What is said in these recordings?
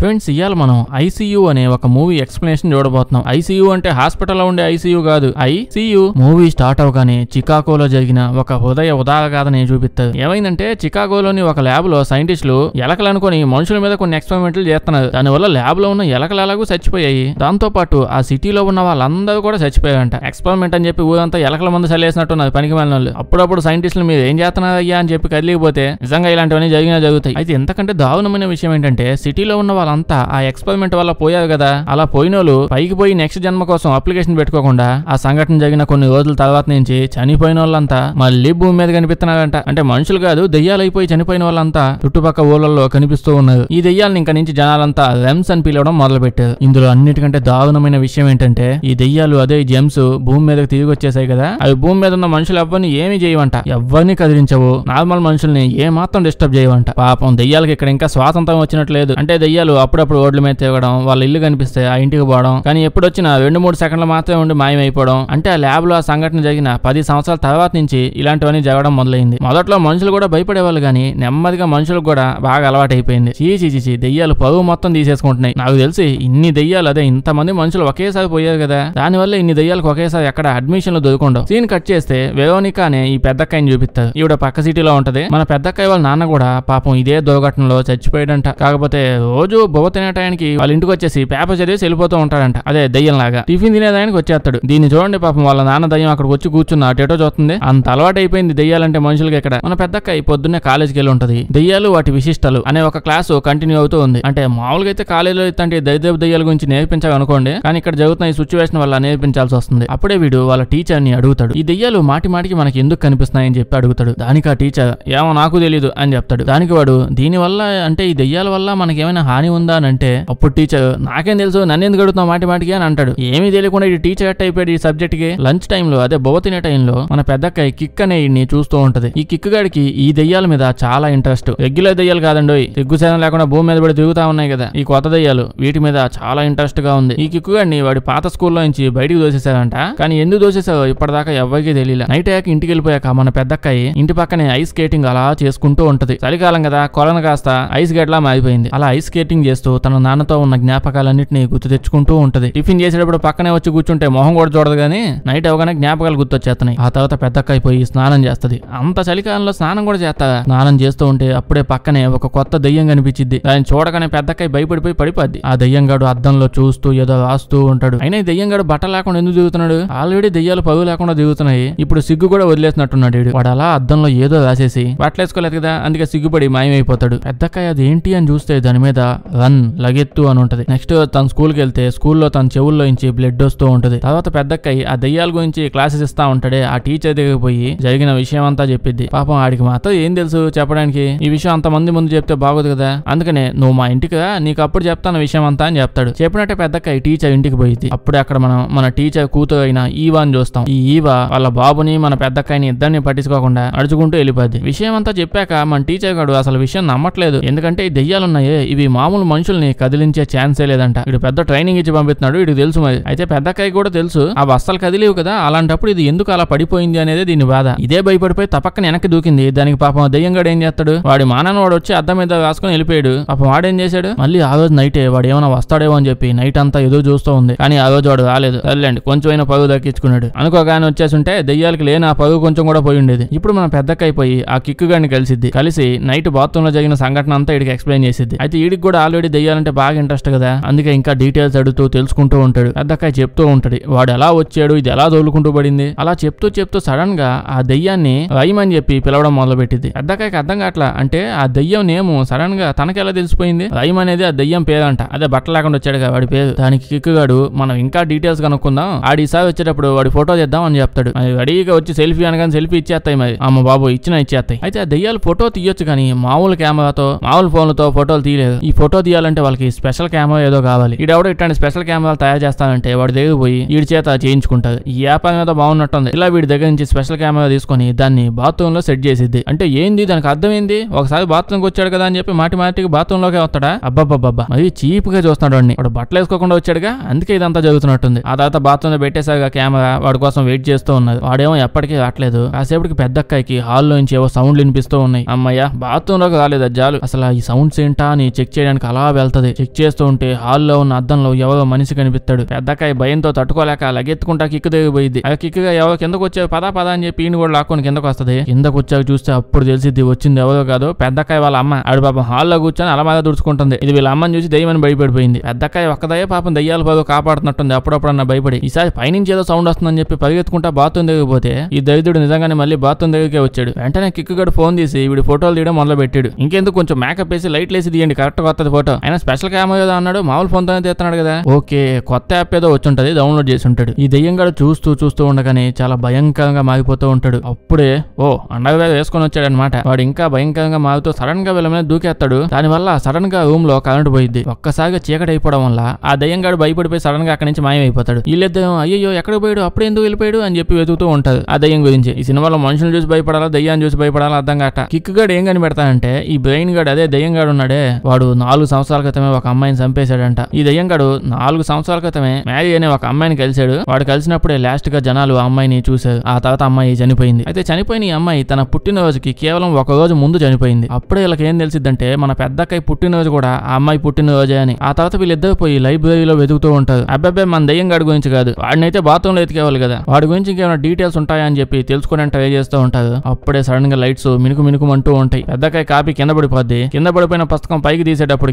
Friends ఇవాళ మనం ICU అనే ఒక మూవీ ఎక్స్ప్లెనేషన్ చూడబోతున్నాం. ఐసీయూ అంటే హాస్పిటల్లో ఉండే ఐసీయూ కాదు. ఐసీయూ మూవీ స్టార్ట్ అవగానే చికాగోలో జరిగిన ఒక హృదయ ఉదాహరణ చూపిస్తారు ఏమైందంటే చికాగోలోని ఒక ల్యాబ్లో సైంటిస్టులు ఎలకలు అనుకుని మనుషుల మీద కొన్ని ఎక్స్పెరిమెంట్లు చేస్తున్నారు. దానివల్ల ల్యాబ్లో ఉన్న ఎలకలు ఎలాగూ చచ్చిపోయాయి. దాంతో పాటు ఆ సిటీలో ఉన్న వాళ్ళందరూ కూడా చచ్చిపోయారంట. ఎక్స్పెరిమెంట్ అని చెప్పి ఊరంతా ఎలకల మందు చల్లేసినట్టున్నారు పనికి వెళ్ళిన వాళ్ళు అప్పుడప్పుడు సైంటిస్టులు మీరు ఏం చేస్తున్నారు అయ్యా అని చెప్పి కదిలిపోతే నిజంగా ఇలాంటివన్నీ జరిగినా జరుగుతాయి. అయితే ఎంతకంటే దారుణమైన విషయం ఏంటంటే సిటీలో ఉన్న వాళ్ళంతా ఆ ఎక్స్పెరిమెంట్ వల్ల పోయారు కదా. అలా పోయిన వాళ్ళు పైకి పోయి నెక్స్ట్ జన్మ కోసం అప్లికేషన్ పెట్టుకోకుండా ఆ సంఘటన జరిగిన కొన్ని రోజుల తర్వాత నుంచి చనిపోయిన వాళ్ళంతా మళ్ళీ భూమి మీద కనిపిస్తున్నారంట. అంటే మనుషులు కాదు దెయ్యాలైపోయి చనిపోయిన వాళ్ళంతా చుట్టుపక్క ఊళ్ళల్లో కనిపిస్తూ ఉన్నారు ఈ దెయ్యాలను ఇంకా నుంచి జనాలంతా రెమ్స్ అని పిలవడం మొదలు పెట్టారు ఇందులో అన్నిటికంటే దారుణమైన విషయం ఏంటంటే ఈ దెయ్యాలు అదే జెమ్స్ భూమి మీదకి తిరిగి వచ్చేసాయి కదా. అవి భూమి మీద ఉన్న మనుషులు ఎవ్వరిని ఏమి చేయవంట. ఎవరిని కదిలించవు. నార్మల్ మనుషుల్ని ఏ మాత్రం డిస్టర్బ్ చేయవంట. పాపం దెయ్యాలకి ఇక్కడ ఇంకా స్వాతంత్రం వచ్చినట్టు లేదు అంటే దెయ్యాలు అప్పుడప్పుడు రోడ్ల మీద తిరగడం వాళ్ళ ఇల్లు కనిపిస్తే ఆ ఇంటికి పోవడం కానీ ఎప్పుడు వచ్చినా రెండు మూడు సెకండ్లు మాత్రమే ఉండి మాయమైపోవడం. అంటే ఆ ల్యాబ్లో ఆ సంఘటన జరిగిన పది సంవత్సరాల తర్వాత నుంచి ఇలాంటివన్నీ జరగడం మొదలైంది. మొదట్లో మనుషులు కూడా భయపడేవాళ్ళు కానీ నెమ్మదిగా మనుషులకు కూడా బాగా అలవాటైపోయింది. చీచి చీ చీ, చీ దెయ్యాలు పరువు మొత్తం తీసేసుకుంటున్నాయి. నాకు తెలిసి ఇన్ని దెయ్యాలు అదే ఇంతమంది మనుషులు ఒకేసారి పోయారు కదా. దానివల్ల ఇన్ని దెయ్యాలకు ఒకేసారి ఎక్కడ అడ్మిషన్లు దొరుకుండవు సీన్ కట్ చేస్తే వెరోనికా అనే ఈ పెద్దక్కాయని చూపిస్తారు. ఈవిడ పక్క సిటీలో ఉంటది. మన పెద్దక్కయ్య వాళ్ళ నాన్న కూడా పాపం ఇదే దుర్ఘటనలో చచ్చిపోయాడంట. కాకపోతే రోజు బొవ్వ తినే టయానికి వాళ్ళ ఇంటికి వచ్చేసి పేపర్ చదివేసి వెళ్ళిపోతూ ఉంటాడంట అదే దయ్యం లాగా టిఫిన్ తినేదానికి వచ్చేస్తాడు దీన్ని చూడండి పాపం వాళ్ళ నాన్న దయ్యం అక్కడికి వచ్చి కూర్చున్న అటేటో చూస్తుంది అంత అలవాటు అయిపోయింది దెయ్యాలంటే మనుషులకి ఇక్కడ మన పెద్దక్క ఈ పొద్దున్నే కాలేజ్కి వెళ్ళి ఉంటది దెయ్యాలు వాటి విశిష్టలు అనే ఒక క్లాసు కంటిన్యూ అవుతూ ఉంది అంటే మామూలుగా అయితే కాలేజీలో అంటే దరిద్ర దయ్యాల గురించి నేర్పించాలి అనుకోండి కానీ ఇక్కడ జరుగుతున్న ఈ సిచ్యువేషన్ వల్ల నేర్పించాల్సి వస్తుంది అప్పుడే వీడు వాళ్ళ టీచర్ని అడుగుతాడు ఈ దెయ్యాలు మాటి మాటికి మనకి ఎందుకు కనిపిస్తున్నాయని చెప్పి అడుగుతాడు దానికి ఆ టీచర్ ఏమో నాకు తెలియదు అని చెప్తాడు దానికి వాడు దీని వల్ల అంటే ఈ దెయ్యాల వల్ల మనకి ఏమైనా హాని ఉందా అని అంటే అప్పుడు టీచర్ నాకేం తెలుసు నన్ను ఎందుకు అడుగుతున్నావు మాటి మాటికి? అని అంటాడు. ఏమీ తెలియకుండా ఈ టీచర్ అట్ అయిపోయాడు ఈ సబ్జెక్ట్కి. లంచ్ టైంలో అదే బొవ తినే టైంలో మన పెద్దక్క కిక్ అనే ఈడ్ని చూస్తూ ఉంటది. ఈ కిక్ గాడికి ఈ దెయ్యాల మీద చాలా ఇంట్రెస్ట్ రెగ్యులర్ దెయ్యాలు కాదండి దిగ్గుసేదం లేకుండా భూమి మీద పడి తిరుగుతా ఉన్నాయి కదా. ఈ కొత్త దెయ్యాలు వీటి మీద చాలా ఇంట్రెస్ట్గా ఉంది. ఈ కిక్కు గాడిని వాడి పాత స్కూల్లో నుంచి బయటికి దోసేశారంట. కానీ ఎందుకు దోసేసావో ఇప్పటిదాకా ఎవరికి తెలియలే. నైట్ అయ్యాక ఇంటికి వెళ్ళిపోయాక మన పెద్దక్కయ్య ఇంటి పక్కనే ఐస్ స్కేటింగ్ అలా చేసుకుంటూ ఉంటది. చలికాలం కదా కొలను కాస్త ఐస్ గడ్లా మారిపోయింది. అలా ఐస్ స్కేటింగ్ చేస్తూ తన నాన్నతో ఉన్న జ్ఞాపకాలన్నింటినీ గుర్తు తెచ్చుకుంటూ ఉంటది. టిఫిన్ చేసేటప్పుడు పక్కనే వచ్చి కూర్చుంటే మొహం కూడా చూడదు కానీ నైట్ అవగానే జ్ఞాపకాలు గుర్తొచ్చేస్తున్నాయి ఆ తర్వాత పెద్దక్క పోయి స్నానం చేస్తుంది. అంత చలికాలంలో స్నానం కూడా చేస్తా స్నానం చేస్తూ ఉంటే అప్పుడే పక్కనే ఒక కొత్త దెయ్యం కనిపించింది దాన్ని చూడగానే పెద్దక్కయ్య భయపడిపోయి పడిపోద్ది. ఆ దెయ్యంగాడు అద్దంలో చూస్తూ ఏదో రాస్తూ ఉంటాడు. అయినా ఈ దెయ్యంగాడు బట్ట లేకుండా ఎందుకు దిగుతున్నాడు? ఆల్రెడీ దెయ్యాలు పరువు లేకుండా దిగుతున్నాయి. ఇప్పుడు సిగ్గు కూడా వదిలేసినట్టున్నాడు వీడు వాడు అలా అద్దంలో ఏదో రాసేసి బట్టలేసుకోలేదు కదా అందుకే సిగ్గుపడి మాయమైపోతాడు. పెద్దక్కయ్య అది ఏంటి అని చూస్తే దాని మీద రన్ లగెత్తు అని ఉంటది. నెక్స్ట్ తన స్కూల్కి వెళ్తే స్కూల్లో తన చెవుల్లో నుంచి బ్లడ్ వస్తూ ఉంటది. తర్వాత పెద్దక్కయ్య ఆ దెయ్యాల గురించి క్లాసెస్ ఇస్తా ఉంటాడే. ఆ టీచర్ దగ్గరికి పోయి జరిగిన విషయం అంతా చెప్పిద్ది. పాపం ఆడికి మాత్రం ఏం తెలుసు చెప్పడానికి? ఈ విషయం అంత మంది ముందు చెప్తే బాగోదు కదా? అందుకనే నువ్వు మా ఇంటికి నీకు అప్పుడు చెప్తాను విషయం అంతా అని చెప్తాడు. చెప్పినట్టే పెద్దక్కయ్య టీచర్ ఇంటికి పోయింది అప్పుడే అక్కడ మనం మన టీచర్ కూతురు అయిన ఈవాని చూస్తాం. ఈ ఈవా వాళ్ళ బాబుని మన పెద్దక్కయ్యని ఇద్దరిని పట్టించుకోకుండా అడుచుకుంటూ వెళ్ళిపోద్ది. విషయం అంతా చెప్పాక మన టీచర్ గాడు అసలు విషయం నమ్మట్లేదు. ఎందుకంటే ఈ దెయ్యాలున్నాయే ఇవి మామూలు మనుషుల్ని కదిలించే ఛాన్సే లేదంట. ఇడు పెద్ద ట్రైనింగ్ ఇచ్చి పంపిస్తున్నాడు ఇటు తెలుసు మరి. అయితే పెద్దక్కయ్య కూడా తెలుసు ఆ అస్సలు కదిలేవు కదా అలాంటప్పుడు ఇది ఎందుకు అలా పడిపోయింది అనేది దీని బాధ. ఇదే భయపడిపోయి తప్పక్కన వెనక్కి దూకింది. దానికి పాపం ఆ దెయ్యంగాడు ఏం చేస్తాడు? వాడి మానని వాడు వచ్చి అద్దం మీద రాసుకొని వెళ్ళిపోయాడు. పాపం వాడేం చేశాడు? మళ్ళీ ఆ రోజు నైటే వాడు ఏమైనా వస్తాడేమో అని చెప్పి నైట్ అంతా ఎదురు చూస్తూ ఉంది. కానీ ఆ రోజు వాడు రాలేదు. సర్లేండి కొంచెమైనా పరుగు దక్కించుకున్నాడు. అనుకోగానే వచ్చేసుంటే దెయ్యాలకి లేని ఆ పరుగు కొంచెం కూడా పోయి ఉండేది. ఇప్పుడు మన పెద్దకైపోయి ఆ కిక్కు గాడిని కలిసిద్ది. కలిసి నైట్ బాత్రూమ్లో జరిగిన సంఘటన అంతా ఇడికి ఎక్స్ప్లెయిన్ చేసిద్ది. అయితే ఈడికి కూడా ఆల్రెడీ దెయ్యాలంటే బాగా ఇంట్రెస్ట్ కదా. అందుకే ఇంకా డీటెయిల్స్ అడుగుతూ తెలుసుకుంటూ ఉంటాడు. పెద్దకాయ చెప్తూ ఉంటాడు వాడు ఎలా వచ్చాడు ఇది ఎలా తోలుకుంటూ పడింది? అలా చెప్తూ చెప్తూ సడన్గా ఆ దెయ్యాన్ని రైమ్ అని చెప్పి పిలవడం మొదలు పెట్టింది పెద్దకాయకి అర్థం కావట్లా? అంటే ఆ దెయ్యం నేము సడన్గా తనకి ఎలా తెలిసిపోయింది? రైమ్ అనేది ఆ దెయ్యం పేరంట. అదే బట్ట లేకుండా వచ్చాడు వాడి పేరు. దానికి కిక్కుగాడు మనం ఇంకా డీటెయిల్స్ కనుక్కుందాం. ఆడి ఈసారి వచ్చేటప్పుడు వాడి ఫోటో తెద్దాం అని చెప్తాడు. రెడీగా వచ్చి సెల్ఫీ అనగానే సెల్ఫీ ఇచ్చేస్తాయి మరి. అమ్మ బాబు ఇచ్చిన ఇచ్చేస్తాయి. అయితే ఆ దెయ్యాలు ఫోటో తీయొచ్చు కానీ మామూలు కెమెరాతో మామూలు ఫోన్లతో ఫోటోలు తీయలేదు. ఈ ఫోటో తీయాలంటే వాళ్ళకి స్పెషల్ కెమెరా ఏదో కావాలి. ఈడెవడో ఇట్లాంటి స్పెషల్ కెమెరాలు తయారు చేస్తానంటే వాడి దగ్గర పోయి వీడి చేత చేయించుకుంటారు. ఈ వ్యాపారం ఏదో బాగున్నట్టుంది. ఇలా వీడి దగ్గర నుంచి స్పెషల్ కెమెరా తీసుకొని దాన్ని బాత్రూమ్లో సెట్ చేసిద్ది. అంటే ఏంది? దానికి అర్థం ఏంది? ఒకసారి బాత్రూమ్కి వచ్చాడు కదా అని చెప్పి మాటి మాటికి బాత్రూమ్ లోకే వస్తాడా? అబ్బాబ్బాబ్బా మరి చీప్గా చూస్తున్నాడు వాడిని. వాడు బట్టలు వేసుకోకుండా వచ్చాడుగా? అందుకే ఇదంతా జరుగుతున్నట్టుంది. ఆ తర్వాత బాత్రూమ్లో పెట్టేశాక కెమెరా వాడి కోసం వెయిట్ చేస్తూ ఉన్నది. వాడేమో ఎప్పటికీ రావట్లేదు. కాసేపటికి పెద్దక్కాయికి హాల్లో నుంచి ఏవో సౌండ్లు వినిపిస్తూ ఉన్నాయి. అమ్మయ్య బాత్రూమ్లోకి రాలేదు అజ్జాలు అసలు ఈ సౌండ్స్ ఏంటా అని చెక్ చేయడానికి లోపలికి అలా వెళ్తది. చెక్ చేస్తూ ఉంటే హాల్లో ఉన్న అద్దంలో ఎవరో మనిషి కనిపిస్తాడు. పెద్దకాయ భయంతో తట్టుకోలేక లగెత్తుకుంటా కిక్కు దిగిపోయింది ఆ కిక్కుగా ఎవరో కిందకు వచ్చే పదా పదా అని చెప్పి ఈయన కూడా లాక్కొని కిందకు వస్తది కిందకు వచ్చాక చూస్తే అప్పుడు తెలిసింది వచ్చింది ఎవరో కాదు పెద్దకాయ వాళ్ళ అమ్మ. ఆడు పాపం హాల్లో కూర్చొని అలమాగా దుడుచుకుంటుంది. ఇది వీళ్ళ అమ్మని చూసి దయ్యమని భయపడిపోయింది. పెద్దకాయ ఒక్కదయ్యే పాపం దయ్యాల పదో కాపాడుతున్నట్టుంది. అప్పుడప్పుడన్నా భయపడి ఈసారి పైనుంచి ఏదో సౌండ్ వస్తుందని చెప్పి పరిగెత్తుకుంటా బాత్రూమ్ దిగిపోతే ఈ దరిద్రుడు నిజంగానే మళ్ళీ బాత్రూమ్ దగ్గరికే వచ్చాడు. వెంటనే కిక్కుగడు ఫోన్ తీసి వీడి ఫోటోలు తీయడం మొదలు పెట్టాడు ఇంకెందుకు కొంచెం మేకప్ వేసి లైట్ వేసి తీయండి. కరెక్ట్ వస్తుంది ఫోటో ఆయన స్పెషల్ కెమెరా ఏదో అన్నాడు మామూలు ఫోన్ తోనే తీస్తున్నాడు కదా. ఓకే కొత్త యాప్ ఏదో వచ్చి ఉంటది డౌన్లోడ్ చేసి ఉంటాడు. ఈ దెయ్యంగాడు చూస్తూ చూస్తూ ఉండగానే చాలా భయంకరంగా మారిపోతూ ఉంటాడు. అప్పుడే ఓ అండర్వేర్ వేసుకొని వచ్చాడు అనమాట వాడు ఇంకా భయంకరంగా మారుతూ సడన్గా వీళ్ళ మీద దూకేస్తాడు. దానివల్ల సడన్గా రూమ్లో కరెంట్ పోయింది ఒక్కసారిగా చీకటి అయిపోవడం వల్ల ఆ దయ్యంగాడు భయపడిపోయి సడన్గా అక్కడి నుంచి మాయమైపోతాడు. వీళ్ళిద్దరు అయ్యో ఎక్కడికి పోయాడు? అప్పుడు ఎందుకు వెళ్ళిపోయాడు? అని చెప్పి వెతుకుతూ ఉంటారు ఆ దయ్యం గురించి. ఈ సినిమాలో మనుషులు చూసి భయపడాలా దయ్యాన్ని చూసి భయపడాలా అర్థం కాట కిక్ గాడు ఏం కనిపెడతాడంటే ఈ బ్రెయిన్ గాడు అదే దయ్యం గాడు ఉన్నాడే. వాడు నాలుగు సంవత్సరాల క్రితమే ఒక అమ్మాయిని చంపేశాడంట. ఈ దయ్యంగాడు నాలుగు సంవత్సరాల క్రితమే మ్యారీ అనే ఒక అమ్మాయిని కలిశాడు. వాడు కలిసినప్పుడే లాస్ట్గా జనాలు ఆ అమ్మాయిని చూశారు. ఆ తర్వాత అమ్మాయి చనిపోయింది. అయితే చనిపోయిన ఈ అమ్మాయి తన పుట్టినరోజుకి కేవలం ఒక రోజు ముందు చనిపోయింది. అప్పుడే వీళ్ళకి ఏం తెలిసిద్దంటే మన పెద్దక్కయ్య పుట్టినరోజు కూడా ఆ అమ్మాయి పుట్టినరోజే అని. ఆ తర్వాత వీళ్ళిద్దరు పోయి లైబ్రరీలో వెతుకుతూ ఉంటారు. అబ్బాయి మన దయ్యంగాడి గురించి కాదు. వాడినైతే బాత్రూంలో ఎతికేవాలి కదా. వాడి గురించి ఇంకేమైనా డీటెయిల్స్ ఉంటాయా అని చెప్పి తెలుసుకోవడానికి ట్రై చేస్తూ ఉంటారు. అప్పుడే సడన్గా లైట్స్ మినుకు మినుకుమంటూ ఉంటాయి. పెద్దకాయ కాపీ కింద పడిపోద్ది. కింద పడిపోయిన పుస్తకం పైకి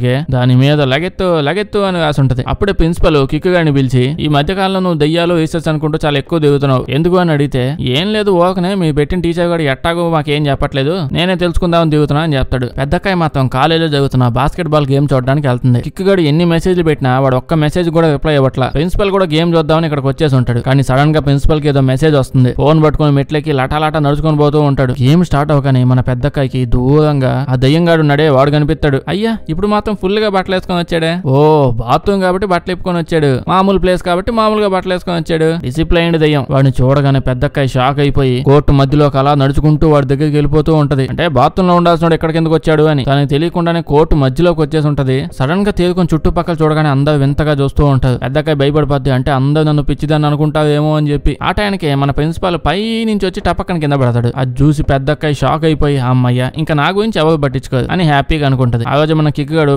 తీసేటప్పటికే దాని మీద లగెత్తు లగెత్తు అని రాసి అప్పుడే ప్రిన్సిపల్ కిక్కు గారిని పిలిచి ఈ మధ్య కాలంలో నువ్వు దయ్యాలు రీసెర్చ్ అనుకుంటూ చాలా ఎక్కువ దిగుతున్నావు. ఎందుకు? అని అడిగితే ఏం లేదు ఓకనే మీ పెట్టిన టీచర్ గారు ఎట్టాగో మాకేం చెప్పట్లేదు. నేనే తెలుసుకుందామని దిగుతున్నా అని చెప్తాడు. పెద్దకాయ మాత్రం కాలేజీలో చదువుతున్నా బాస్కెట్ బాల్ గేమ్ చూడడానికి వెళ్తుంది. కిక్కు గారు ఎన్ని మెసేజ్లు పెట్టినా వాడు ఒక్క మెసేజ్ కూడా రిప్లై ఇవ్వట్లా. ప్రిన్సిపల్ కూడా గేమ్ చూద్దామని ఇక్కడికి వచ్చేసి ఉంటాడు. కానీ సడన్గా ప్రిన్సిపల్కి ఏదో మెసేజ్ వస్తుంది. ఫోన్ పట్టుకొని మెట్లకి లటాలాట నడుచుకొని పోతూ ఉంటాడు. గేమ్ స్టార్ట్ అవగానే మన పెద్దకాయకి దూరంగా ఆ దయ్యంగాడు నడే వాడు కనిపిస్తాడు. అయ్యా ఇప్పుడు మాత్రం ఫుల్గా బట్టలు వేసుకొని వచ్చాడే. ఓ బాత్రూమ్ కాబట్టి బట్టలు ఇప్పుకొని వచ్చాడు. మామూలు ప్లేస్ కాబట్టి మామూలుగా బట్టలు వేసుకొని వచ్చాడు. డిసిప్లైన్డ్ దయ్యం. వాడిని చూడగానే పెద్దకాయ షాక్ అయిపోయి కోర్టు మధ్యలోకి అలా నడుచుకుంటూ వాడి దగ్గరికి వెళ్ళిపోతూ ఉంటది. అంటే బాత్రూమ్లో ఉండాల్సిన వాడు ఎక్కడికి ఎందుకు వచ్చాడు అని. తనకి తెలియకుండానే కోర్టు మధ్యలోకి వచ్చేసి ఉంటది. సడన్గా తేరుకొని చుట్టుపక్కల చూడగానే అందరూ వింతగా చూస్తూ ఉంటారు. పెద్దకాయ భయపడిపోద్ది అంటే అందరూ నన్ను పిచ్చిదాన్ని అనుకుంటావేమో అని చెప్పి. ఆ టైంకి మన ప్రిన్సిపాల్ పై నుంచి వచ్చి టపక్కన కింద పడతాడు. అది చూసి పెద్దకాయ షాక్ అయిపోయి అమ్మయ్య ఇంకా నా గురించి ఎవరు పట్టించుకోదు అని హ్యాపీగా అనుకుంటది. ఆ రోజు మన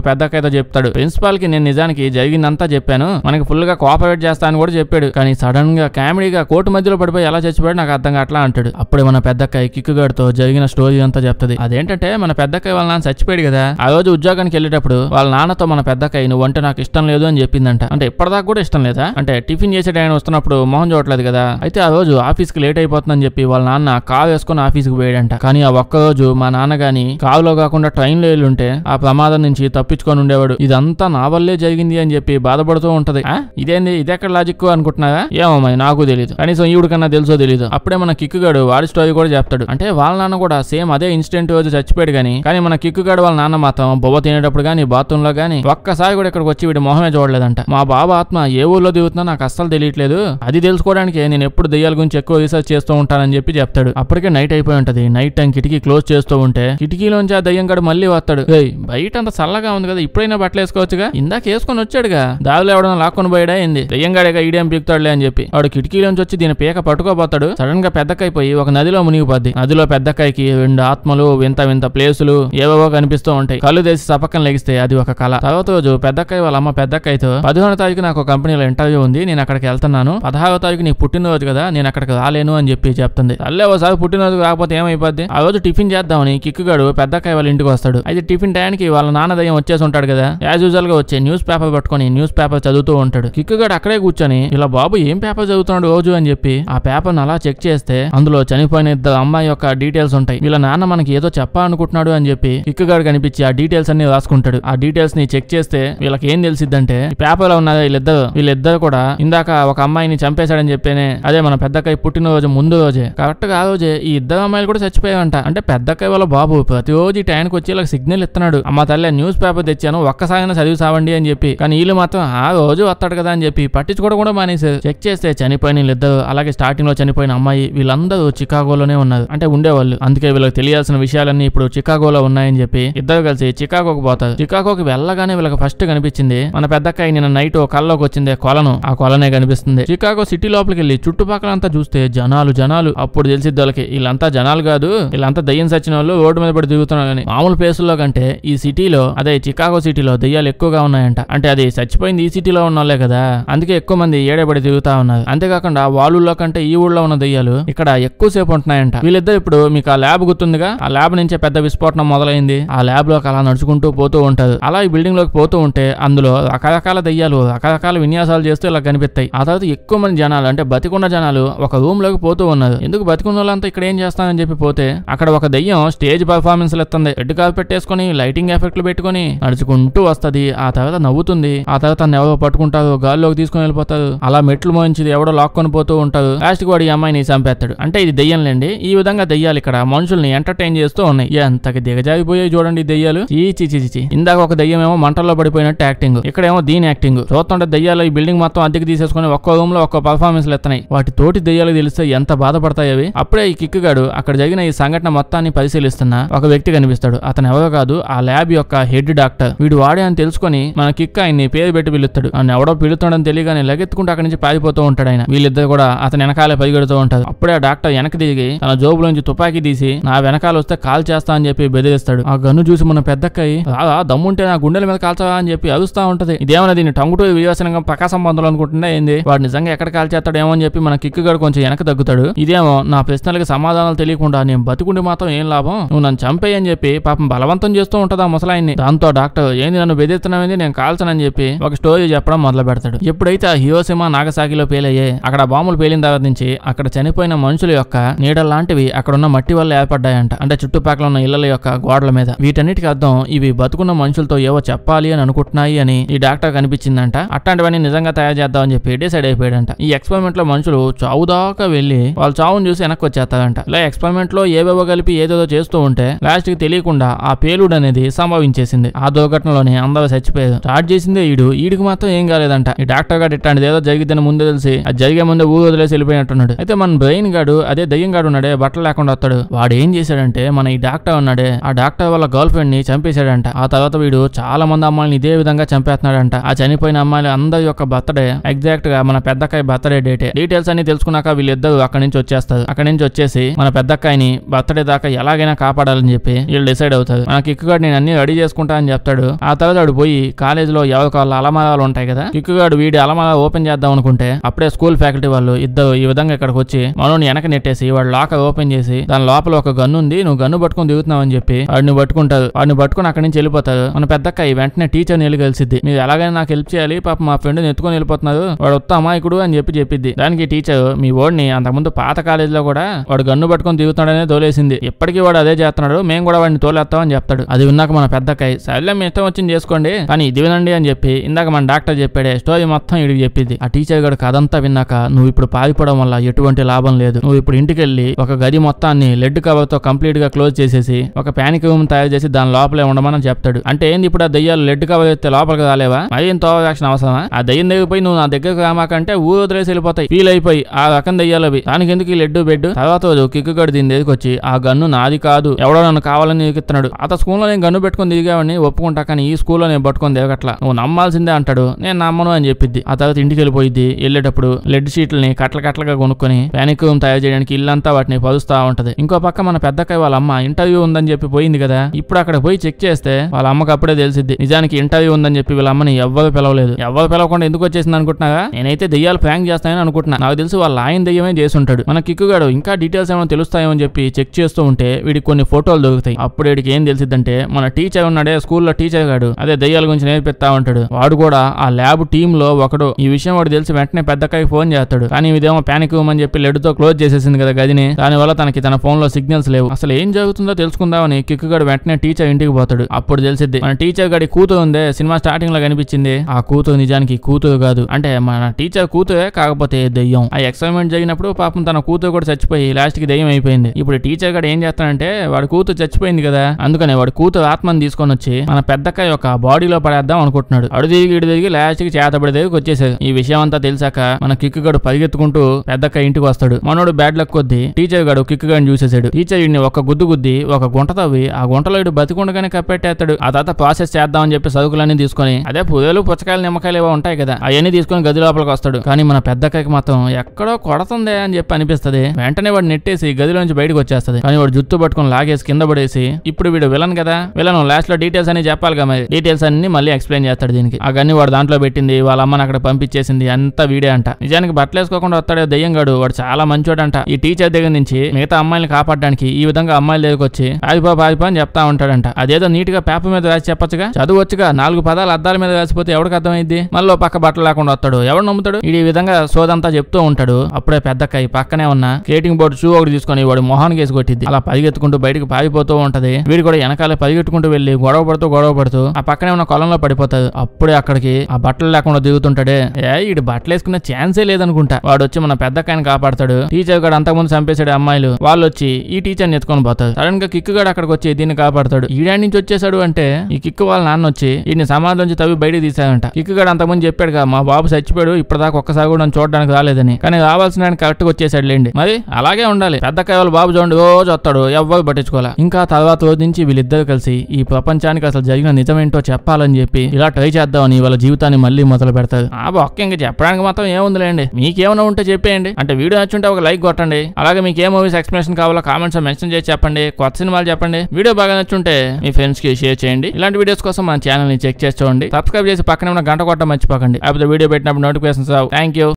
కిక్కుగాడు పెద్దకాయతో చెప్తాడు. ప్రిన్సిపాల్కి నేను నిజానికి జరిగిందంతా చెప్పాను. మనకి ఫుల్గా కోఆపరేట్ చేస్తా అని కూడా చెప్పాడు. కానీ సడన్గా కామెడీగా కోర్టు మధ్యలో పడిపోయి ఎలా చచ్చిపోయాడు నాకు అర్థం కావట్లా అంటాడు. అప్పుడు మన పెద్దకాయ కిక్కుగాడితో జరిగిన స్టోరీ అంతా చెప్తుంది. అదేంటంటే మన పెద్దకాయ వాళ్ళ నాన్న చచ్చిపోయాడు కదా. ఆ రోజు ఉద్యోగానికి వెళ్ళేటప్పుడు వాళ్ళ నాన్నతో మన పెద్దకాయ నువ్వు అంటే నాకు ఇష్టం లేదు అని చెప్పిందంట. అంటే ఇప్పటిదాకా కూడా ఇష్టం లేదా? అంటే టిఫిన్ చేసే టైం వస్తున్నప్పుడు మొహం చూడట్లేదు కదా. అయితే ఆ రోజు ఆఫీస్కి లేట్ అయిపోతుందని చెప్పి వాళ్ళ నాన్న కారు వేసుకుని ఆఫీస్కి పోయాడంట. కానీ ఆ ఒక్క రోజు మా నాన్న గాని కారులో కాకుండా ట్రైన్లో వెళ్ళుంటే ఆ ప్రమాదం నుంచి తప్పి తప్పించుకొని ఉండేవాడు. ఇదంతా నా వల్లే జరిగింది అని చెప్పి బాధపడుతూ ఉంటది. ఆ? ఇదేంది? ఇదెక్కడ లాజిక్ అనుకుంటున్నావా? ఏమో మరి నాకు తెలియదు కనీసం ఈవిడ కన్నా తెలుసో తెలియదు అప్పుడే మన కిక్కుగాడు వాడి స్టోరీ కూడా చెప్తాడు. అంటే వాళ్ళ నాన్న కూడా సేమ్ అదే ఇన్సిడెంట్ రోజు చచ్చిపోయాడు కానీ కానీ మన కిక్కుగాడు వాళ్ళ నాన్న మాత్రం బొవ్వ తినేటప్పుడు కానీ బాత్రూమ్లో కానీ ఒక్కసారి కూడా ఇక్కడికి వచ్చి వీడి మొహమే చూడలేదంట. మా బాబా ఆత్మ ఏ ఊర్లో దిగుతున్నా నాకు అస్సలు తెలియట్లేదు. అది తెలుసుకోవడానికి నేను ఎప్పుడు దెయ్యాల గురించి ఎక్కువ రీసెర్చ్ చేస్తూ ఉంటానని చెప్పి చెప్తాడు. అప్పటికే నైట్ అయిపోయి ఉంటది. నైట్ టైం కిటికీ క్లోజ్ చేస్తూ ఉంటే కిటికీలోంచి ఆ దయ్యం గడు మళ్ళీ వస్తాడు. బయట అంత చల్లగా ఉంది కదా ఇప్పుడైనా బట్టలు వేసుకోవచ్చుగా? ఇందాక వేసుకొని వచ్చాడుగా. దారిలో ఎవడన్నా లాక్కొని పోయాడా ఏంది? దయ్యంగాడేగా ఈడేం పీకుతాడులే అని చెప్పి. వాడు కిటికీలోంచి వచ్చి దీని పీక పట్టుకోపోతాడు సడన్గా పెద్దకైపోయి ఒక నదిలో మునిగిపోద్ది. నదిలో పెద్దకాయకి రెండు ఆత్మలు వింత వింత ప్లేసులు ఏవేవో కనిపిస్తూ ఉంటాయి. కళ్ళు తెసి సపక్కన లెగిస్తే అది ఒక కళ. తర్వాత రోజు పెద్దకాయ వాళ్ళ అమ్మ పెద్దకాయతో పదిహేను తారీఖు నాకు ఒక కంపెనీలో ఇంటర్వ్యూ ఉంది. నేను అక్కడికి వెళ్తున్నాను. పదహారో తారీఖు నీ పుట్టినరోజు కదా నేను అక్కడికి రాలేను అని చెప్పి చెప్తుంది. అల్లే ఒకసారి పుట్టినరోజు కాకపోతే ఏమైపోద్ది? ఆ రోజు టిఫిన్ చేద్దామని కిక్కుగాడు పెద్దకాయ వాళ్ళ ఇంటికి వస్తాడు. అయితే టిఫిన్ టయానికి వాళ్ళ నాన్న దయ్యం వచ్చేసి ఉంటాడు కదా. యాజ్ యూజువల్గా వచ్చే న్యూస్ పేపర్ పట్టుకొని న్యూస్ పేపర్ చదువుతూ ఉంటాడు. కిక్కుగాడు అక్కడే కూర్చొని ఇలా బాబు ఏం పేపర్ చదువుతున్నాడు రోజు? అని చెప్పి ఆ పేపర్ అలా చెక్ చేస్తే అందులో చనిపోయిన ఇద్దరు అమ్మాయి యొక్క డీటెయిల్స్ ఉంటాయి. వీళ్ళ నాన్న మనకి ఏదో చెప్పాలనుకుంటున్నాడు అని చెప్పి కిక్కుగాడు కనిపించి ఆ డీటెయిల్స్ అన్ని రాసుకుంటాడు. ఆ డీటెయిల్స్ని చెక్ చేస్తే వీళ్ళకి ఏం తెలిసిద్దంటే పేపర్లో ఉన్న వీళ్ళిద్దరు వీళ్ళిద్దరు కూడా ఇందాక ఒక అమ్మాయిని చంపేశాడని చెప్పేనే అదే మన పెద్దకాయ పుట్టినరోజు ముందు రోజే. కరెక్ట్గా ఆ రోజే ఈ ఇద్దరు అమ్మాయిలు కూడా చచ్చిపోయావంట అంటే పెద్దకాయ వాళ్ళ బాబు ప్రతిరోజు ఈ టైంకి వచ్చి ఇలా సిగ్నల్ ఇస్తున్నాడు. అమ్మ తల్లి న్యూస్ పేపర్ తెచ్చాను ఒక్కసారైనా చదివి సావండి అని చెప్పి. కానీ వీళ్ళు మాత్రం ఆ రోజు వస్తాడు కదా అని చెప్పి పట్టించుకోవడం కూడా మానేశారు. చెక్ చేస్తే చనిపోయిన వీళ్ళిద్దరు అలాగే స్టార్టింగ్లో చనిపోయిన అమ్మాయి వీళ్ళందరూ చికాగోలోనే ఉన్నారు. అంటే ఉండేవాళ్ళు. అందుకే వీళ్ళకి తెలియాల్సిన విషయాలన్నీ ఇప్పుడు చికాగోలో ఉన్నాయని చెప్పి ఇద్దరు కలిసి చికాగోకి పోతారు. చికాగోకి వెళ్ళగానే వీళ్ళకి ఫస్ట్ కనిపించింది మన పెద్దకాయ నిన్న నైట్ కల్లోకి వచ్చింది కొలను. ఆ కొలనే కనిపిస్తుంది. చికాగో సిటీ లోపలికి వెళ్ళి చుట్టుపక్కల అంతా చూస్తే జనాలు జనాలు. అప్పుడు తెలిసిద్ది వాళ్ళకి వీళ్ళంతా జనాలు కాదు వీళ్ళంతా దయ్యం సచ్చిన వాళ్ళు రోడ్డు మీద పడి దిగుతున్నారని మామూలు ప్లేసుల్లో కంటే ఈ సిటీలో అదే చికాగో సిటీలో దెయ్యాలు ఎక్కువగా ఉన్నాయంట. అంటే అది చచ్చిపోయింది ఈ సిటీలో ఉన్న కదా. అందుకే ఎక్కువ మంది ఏడేపడి తిరుగుతా ఉన్నారు. అంతేకాకుండా వాళ్ళుల్లో కంటే ఈ ఊళ్ళో ఉన్న దెయ్యాలు ఇక్కడ ఎక్కువసేపు ఉంటున్నాయంట. వీళ్ళిద్దరు ఇప్పుడు మీకు ఆ ల్యాబ్ గుర్తుందిగా? ఆ ల్యాబ్ నుంచే పెద్ద విస్ఫోటనం మొదలైంది. ఆ ల్యాబ్లోకి అలా నడుచుకుంటూ పోతూ ఉంటారు అలా ఈ బిల్డింగ్లోకి పోతూ ఉంటే అందులో రకరకాల దెయ్యాలు రకరకాల విన్యాసాలు చేస్తూ ఇలా కనిపిస్తాయి. ఆ తర్వాత ఎక్కువ మంది జనాలు అంటే బతికున్న జనాలు ఒక రూమ్లోకి పోతూ ఉన్నారు. ఎందుకు బతికున్న వాళ్ళంతా ఇక్కడ ఏం చేస్తానని చెప్పి పోతే అక్కడ ఒక దెయ్యం స్టేజ్ పర్ఫార్మెన్స్ ఎత్తుంది. రెడ్ కార్పెట్ వేసుకొని లైటింగ్ ఎఫెక్ట్లు పెట్టుకొని నడుచుకుంటూ వస్తది. ఆ తర్వాత నవ్వుతుంది. ఆ తర్వాత తను ఎవరో పట్టుకుంటారు గాల్లోకి తీసుకొని వెళ్ళిపోతారు. అలా మెట్లు మోయించి ఎవడో లాక్కొని పోతూ ఉంటారు లాస్ట్ వాడు ఈ అమ్మాయిని చంపేస్తాడు. అంటే ఇది దెయ్యంలేండి. ఈ విధంగా దెయ్యాలు ఇక్కడ మనుషుల్ని ఎంటర్టైన్ చేస్తూ ఉన్నాయి. ఎంతకి దిగజారిపోయాయి చూడండి దెయ్యాలు. చీ చీ ఇందాక ఒక దెయ్యం ఏమో మంటల్లో పడిపోయినట్టు యాక్టింగ్ ఇక్కడేమో దీని యాక్టింగ్ చూస్తుంటే దెయ్యాలు ఈ బిల్డింగ్ మొత్తం అద్దెకి తీసేసుకుని ఒక్కో రూమ్లో ఒక్కో పర్ఫార్మెన్స్ ఎత్తనాయి వాటి తోటి దెయ్యాలు తెలిస్తే ఎంత బాధపడతాయి అవి. అప్పుడే ఈ కిక్ అక్కడ జరిగిన ఈ సంఘటన మొత్తాన్ని పరిశీలిస్తున్న ఒక వ్యక్తి కనిపిస్తాడు. అతను ఎవరో కాదు ఆ ల్యాబ్ యొక్క హెడ్ డాక్టర్ డాక్టర్. వీడు వాడే అని తెలుసుకొని మన కిక్ ఆయన్ని పేరు పెట్టి పిలుస్తాడు. ఆయన ఎవడో పిలుతాడని తెలియగానే లగెత్తుకుంటూ అక్కడి నుంచి పారిపోతూ ఉంటాడు ఆయన. వీళ్ళిద్దరు కూడా అతని వెనకాలే పరిగెడుతూ ఉంటారు. అప్పుడే ఆ డాక్టర్ వెనక దిగి తన జోబులోంచి తుపాకీ తీసి నా వెనకాల వస్తే కాల్ చేస్తా అని చెప్పి బెదిరిస్తాడు. ఆ గన్ను చూసి మన పెద్దక్కయ్యి రాదా దమ్ముంటే నా గుండెల మీద కాల్చవా? అని చెప్పి అరుస్తా ఉంటది. ఇదేమన్నా దీన్ని టంగుటూరి వివాసనంగా ప్రకాశం బంధువులు అనుకుంటుండే ఏంది? వాడు నిజంగా ఎక్కడ కాల్ చేస్తాడేమో అని చెప్పి మన కిక్కు గడు కొంచెం వెనక తగ్గుతాడు. ఇదేమో నా ప్రశ్నలకు సమాధానాలు తెలియకుండా నేను బతుకుండి మాత్రం ఏం లాభం? నువ్వు నన్ను చంపేయి అని చెప్పి పాపం బలవంతం చేస్తూ ఉంటదా ముసలాయిని దాంతో డాక్టర్ ఏంది నన్ను బెదిరిస్తున్నావేంది? నేను కాల్చనని చెప్పి ఒక స్టోరీ చెప్పడం మొదలు పెడతాడు ఎప్పుడైతే ఆ హిరోసిమా నాగసాకిలో పేలయ్యే అక్కడ బాంబులు పేలిన తర్వాత నుంచి అక్కడ చనిపోయిన మనుషుల యొక్క నీడల లాంటివి అక్కడ ఉన్న మట్టి వల్ల ఏర్పడ్డాయంట. అంటే చుట్టుపక్కల ఉన్న ఇళ్ళ యొక్క గోడల మీద. వీటన్నిటికి అర్థం ఇవి బతుకున్న మనుషులతో ఏవో చెప్పాలి అని అనుకుంటున్నాయి అని ఈ డాక్టర్ కనిపించిందంట. అట్లాంటివన్నీ నిజంగా తయారు చేద్దామని చెప్పి డిసైడ్ అయిపోయాడంట. ఈ ఎక్స్పెరిమెంట్లో మనుషులు చావు దాకా వెళ్ళి వాళ్ళ చావును చూసి వెనక్కి వచ్చేస్తారంట ఇలా ఎక్స్పెరిమెంట్లో ఏవేవో కలిపి ఏదేదో చేస్తూ ఉంటే లాస్ట్కి తెలియకుండా ఆ పేలుడు అనేది సంభవించేసింది. ఆ ఆ దుర్ఘటనలోనే అందరూ చచ్చిపోయారు. స్టార్ట్ చేసిందే ఈడు. ఈడికి మాత్రం ఏం కాలేదంట. ఈ డాక్టర్ గారు ఇట్లాంటిది ఏదో జరిగిద్దని ముందే తెలిసి అది జరిగే ముందే ఊరు వదిలేసి వెళ్ళిపోయినట్టున్నాడు. అయితే మన బ్రెయిన్ గాడు అదే దయ్యం గాడు ఉన్నాడే బట్టలు లేకుండా వస్తాడు. వాడు ఏం చేశాడంటే మన ఈ డాక్టర్ ఉన్నాడే ఆ డాక్టర్ వాళ్ళ గర్ల్ ఫ్రెండ్ని చంపేశాడంట. ఆ తర్వాత వీడు చాలా మంది అమ్మాయిని ఇదే విధంగా చంపేస్తున్నాడంట. ఆ చనిపోయిన అమ్మాయిలు అందరి యొక్క బర్త్డే ఎగ్జాక్ట్గా మన పెద్దకాయ బర్త్డే డేటే. డీటెయిల్స్ అన్ని తెలుసుకున్నాక వీళ్ళిద్దరు అక్కడి నుంచి వచ్చేస్తారు. అక్కడి నుంచి వచ్చేసి మన పెద్దకాయని బర్త్డే దాకా ఎలాగైనా కాపాడాలని చెప్పి వీళ్ళు డిసైడ్ అవుతారు. నాకు ఇక్కడ నేను అన్ని రెడీ చేసుకుంటా అని చెప్తాడు. ఆ తర్వాత వాడు పోయి కాలేజీలో ఎవరికి వాళ్ళ అలమారాలు ఉంటాయి కదా కిక్కుగాడు వీడి అలమార ఓపెన్ చేద్దాం అనుకుంటే అప్పుడే స్కూల్ ఫ్యాకల్టీ వాళ్ళు ఇద్దరు ఈ విధంగా ఇక్కడికి వచ్చి మనోని వెనక నెట్టేసి వాడు లాకర్ ఓపెన్ చేసి దాని లోపల ఒక గన్ను ఉంది నువ్వు గన్ను పట్టుకొని దిగుతున్నావు అని చెప్పి వాడిని పట్టుకుంటారు. వాడిని పట్టుకొని అక్కడి నుంచి వెళ్ళిపోతారు. మన పెద్దక్క ఈ వెంటనే టీచర్ని వెళ్ళి కలిసిద్ది. మీరు ఎలాగైనా నాకు హెల్ప్ చేయాలి పాప మా ఫ్రెండ్ ఎత్తుకొని వెళ్ళిపోతున్నారు. వాడు వస్తా అమాయకుడు అని చెప్పి చెప్పిద్ది. దానికి టీచర్ మీ ఓడిని అంతకుముందు పాత కాలేజీలో కూడా వాడు గన్ను పట్టుకొని దిగుతున్నాడనే తోలేసింది. ఇప్పటికీ వాడు అదే చేస్తున్నాడు. మేము కూడా వాడిని తోలేస్తామని చెప్తాడు. అది విన్నాక మన పెద్దకాయ సర్లే మీ ఇష్టం వచ్చింది చేసుకోండి. కానీ ఇది వినండి అని చెప్పి ఇందాక మన డాక్టర్ చెప్పాడే స్టోరీ మొత్తం ఇడికి చెప్పింది ఆ టీచర్ గడు కథంతా విన్నాక నువ్వు ఇప్పుడు పారిపోవడం వల్ల ఎటువంటి లాభం లేదు. నువ్వు ఇప్పుడు ఇంటికి వెళ్ళి ఒక గది మొత్తాన్ని లెడ్ కవర్తో కంప్లీట్గా క్లోజ్ చేసేసి ఒక ప్యానిక్ రూమ్ తయారు చేసి దాని లోపలే ఉండమని చెప్తాడు. అంటే ఏంది ఇప్పుడు ఆ దయ్యాలు లెడ్ కవర్ ఎత్తే లోపలికి రాలేవా? మరి ఏం తోవాల్సిన అవసరమా? ఆ దయ్యం దగ్గర పోయి నువ్వు నా దగ్గరకు రామాకంటే ఊరు వదిలేసి వెళ్ళిపోతాయి. ఫీల్ అయిపోయి ఆ రకం దయ్యాలు అవి దానికి ఎందుకు ఈ లెడ్ బెడ్ తర్వాత రోజు కిక్కుగడు దీని దగ్గరికి వచ్చి ఆ గన్ను నాది కాదు. ఎవడో నన్ను కావాలని ఎగుతున్నాడు అత స్కూల్లో నేను గన్ను పెట్టుకుని దిగావని ఒప్పుకుంటా కానీ ఈ స్కూల్లో నేను పట్టుకొని దేవగట్ల నువ్వు నమ్మాల్సిందే అంటాడు. నేను నమ్మను అని చెప్పిద్ది. ఆ తర్వాత ఇంటికి వెళ్ళిపోయిద్ది. వెళ్ళేటప్పుడు లెడ్ షీట్లని కట్ల కట్లగా కొనుక్కొని ప్యానిక్ రూమ్ తయారు చేయడానికి ఇల్లంతా వాటిని పలుస్తా ఉంటది. ఇంకో పక్క మన పెద్దకాయ వాళ్ళ అమ్మ ఇంటర్వ్యూ ఉందని చెప్పి పోయింది కదా. ఇప్పుడు అక్కడ పోయి చెక్ చేస్తే వాళ్ళ అమ్మకి అప్పుడే తెలిసిద్ది. నిజానికి ఇంటర్వ్యూ ఉందని చెప్పి వీళ్ళ అమ్మని ఎవ్వరు పిలవలేదు. ఎవ్వరు పిలవకుండా ఎందుకు వచ్చేసింది అనుకుంటున్నాగా నేనైతే దెయ్యాలు ప్రాంక్ చేస్తానని అనుకుంటున్నా. నాకు తెలిసి వాళ్ళ ఆయన దెయ్యమే చేసి ఉంటాడు మన కిక్కుగాడు ఇంకా డీటెయిల్స్ ఏమైనా తెలుస్తాయో అని చెప్పి చెక్ చేస్తూ ఉంటే వీడికి కొన్ని ఫోటోలు దొరుకుతాయి. అప్పుడు వీడికి ఏం తెలిసిద్దంటే మన టీచర్ ఉన్నాడే స్కూల్ స్కూల్లో టీచర్ గాడు అదే దయ్యాల గురించి నేర్పిస్తా ఉంటాడు. వాడు కూడా ఆ ల్యాబ్ టీమ్లో ఒకడు. ఈ విషయం వాడు తెలిసి వెంటనే పెద్దకాయకి ఫోన్ చేస్తాడు. కానీ ఇదేమో ప్యానిక్ అని చెప్పి లెడ్తో క్లోజ్ చేసేసింది కదా గదిని. దానివల్ల తనకి తన ఫోన్లో సిగ్నల్స్ లేవు. అసలు ఏం జరుగుతుందో తెలుసుకుందామని కిక్కుగాడు వెంటనే టీచర్ ఇంటికి పోతాడు. అప్పుడు తెలిసిద్ది మన టీచర్ గడి కూతురు ఉందే సినిమా స్టార్టింగ్లో కనిపించింది. ఆ కూతురు నిజానికి కూతురు కాదు. అంటే మన టీచర్ కూతురే కాకపోతే దెయ్యం. ఆ ఎక్స్పెరిమెంట్ జరిగినప్పుడు పాపం తన కూతురు కూడా చచ్చిపోయి లాస్ట్కి దెయ్యం అయిపోయింది. ఇప్పుడు టీచర్ గడు ఏం చేస్తాడంటే వాడు కూతురు చచ్చిపోయింది కదా అందుకనే వాడు కూతురు ఆత్మని తీసుకొని వచ్చి మన పెద్దక్క యొక్క బాడీలో పడేద్దాం అనుకుంటున్నాడు. అడు తిరిగి ఇటు తిరిగి లాస్ట్కి చేతబడి దగ్గరికి వచ్చేసాడు. ఈ విషయం అంతా తెలిసాక మన కిక్కు గడు పరిగెత్తుకుంటూ పెద్దక్క ఇంటికి వస్తాడు. మనోడు బ్యాడ్ లక్ కొద్ది టీచర్ గడు కిక్కు గడిని చూసేసాడు. టీచర్ ఇన్ని ఒక గుద్దు గుద్ది ఒక గుంట తవ్వి ఆ గుంటలో ఇటు బతికుండగానే కప్పెట్టేస్తాడు. ఆ తర్వాత ప్రాసెస్ చేద్దామని చెప్పి సరుకులన్నీ తీసుకొని అదే పుదేలు పుచ్చకాయలు నిమ్మకాయలు ఏవో ఉంటాయి కదా అవన్నీ తీసుకొని గది లోపలికి వస్తాడు. కానీ మన పెద్దక్కకి మాత్రం ఎక్కడో కొడుతుంది అని చెప్పి అనిపిస్తది. వెంటనే వాడు నెట్టేసి గదిలోంచి బయటకు వచ్చేస్తుంది. కానీ వాడు జుత్తు పట్టుకొని లాగేసి కింద పడేసి ఇప్పుడు వీడు విలన్ కదా విలన్ లాస్ట్లో డీటెయిల్స్ అని చెప్పాలి కదా మరి. డీటెయిల్స్ అన్ని మళ్ళీ ఎక్స్ప్లెయిన్ చేస్తాడు దీనికి. ఆ గన్ని వాడు దాంట్లో పెట్టింది వాళ్ళ అమ్మని అక్కడ పంపించేసింది అంతా వీడే అంట. నిజానికి బట్టలు వేసుకోకుండా వస్తాడే దెయ్యంగాడు వాడు చాలా మంచోడంట. ఈ టీచర్ దగ్గర నుంచి మిగతా అమ్మాయిని కాపాడడానికి ఈ విధంగా అమ్మాయిల దగ్గరకు వచ్చి ఆదిపో ఆదిపో అని చెప్తా ఉంటాడంట. అదేదో నీట్గా పేపర్ మీద రాసి చెప్పొచ్చుగా? చదువచ్చుగా? నాలుగు పదాలు అద్దాల మీద రాసిపోతే ఎవరికి అర్థమైంది మళ్ళీ పక్క బట్టలు లేకుండా వస్తాడు. ఎవడు నమ్ముతాడు? ఈ విధంగా సోదంతా చెప్తూ ఉంటాడు. అప్పుడే పెద్దక్కయ్య పక్కనే ఉన్న స్కేటింగ్ బోర్డు షూ ఒకటి తీసుకొని వాడు మొహానికి కేసు కొట్టింది అలా పరిగెత్తుకుంటూ బయటకు పారిపోతూ ఉంటది. వీడు కూడా వెనకాల పరిగెట్టుకుంటూ వెళ్ళి గొడవ పడుతూ గొడవ పడుతూ ఆ పక్కనే ఉన్న కొలంలో పడిపోతాడు. అప్పుడే అక్కడికి ఆ బట్టలు లేకుండా దిగుతుంటాడే. ఏ ఈడు బట్టలు వేసుకునే ఛాన్సే లేదనుకుంటా. వాడు వచ్చి మన పెద్దక్కని కాపాడతాడు. టీచర్ కూడా అంతకుముందు చంపేశాడు అమ్మాయిలు. వాళ్ళు వచ్చి ఈ టీచర్ని ఎత్తుకొని పోతారు. సడన్గా కిక్కు గడు అక్కడికి వచ్చి దీన్ని కాపాడతాడు. ఈడాడి నుంచి వచ్చేసాడు అంటే ఈ కిక్కు వాళ్ళ నాన్న వచ్చి ఈయన సమాధి నుంచి తవ్వి బయట తీసాడంట కిక్కు గడు అంతకుముందు చెప్పాడు కదా మా బాబు చచ్చిపోయాడు. ఇప్పటిదాకా ఒక్కసారి కూడా చూడడానికి రాలేదని. కానీ రావాల్సిన ఆయన కరెక్ట్గా వచ్చేసాడు లేండి. మరి అలాగే ఉండాలి. పెద్ద వాళ్ళ బాబు చూడండి రోజు వస్తాడు. ఎవ్వరు పట్టించుకోవాలి. ఇంకా తర్వాత రోజు నుంచి వీళ్ళిద్దరు కలిసి ఈ ప్రపంచానికి అసలు జరిగిన నిజమేంటో చెప్పాలని చెప్పి ఇలా ట్రై చేద్దామని వాళ్ళ జీవితాన్ని మళ్ళీ మొదలు పెడతారు. ఆ ఒక్క ఇంకా చెప్పడానికి మాత్రం ఏముందిలేండి. మీకేమైనా ఉంటే చెప్పేయండి. అంటే వీడియో నచ్చుంటే ఒక లైక్ కొట్టండి. అలాగే మీకు ఏ మూవీస్ ఎక్స్ప్లెనేషన్ కావాలో కామెంట్స్ మెన్షన్ చేసి చెప్పండి. కొత్త సినిమాలు చెప్పండి. వీడియో బాగా నచ్చుంటే మీ ఫ్రెండ్స్కి షేర్ చేయండి. ఇలాంటి వీడియోస్ కోసం మన ఛానల్ని చెక్ చేసి చూడండి. సబ్స్క్రైబ్ చేసి పక్కన ఉన్న గంట కొట్ట మర్చిపోకండి. లేకపోతే వీడియో పెట్టినప్పుడు నోటిఫికేషన్స్ రావు. Thank you